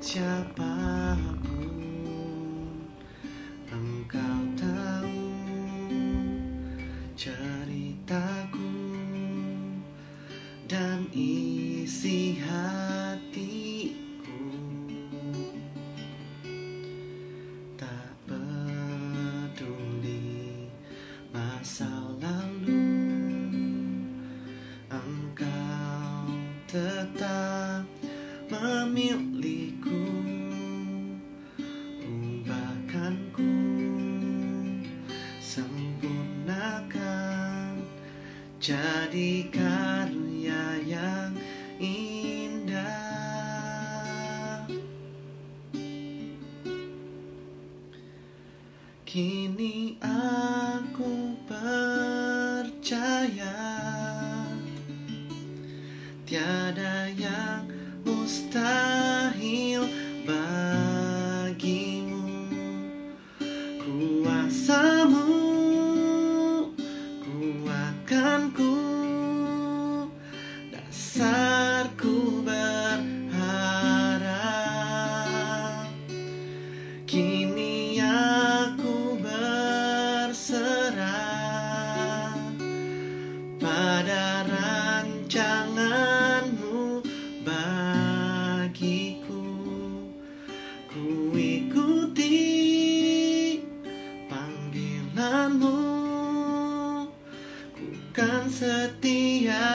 siapa pun engkau tahu ceritaku dan isi hatiku? Tak peduli masa lalu engkau tetap pemilikku Ubahkanku Sempurnakan jadikan karya yang indah. Kini aku percaya Tiada mustahil bagimu. Kuasamu kuatkanku dasarku ikuti panggilanmu. Ku kan setia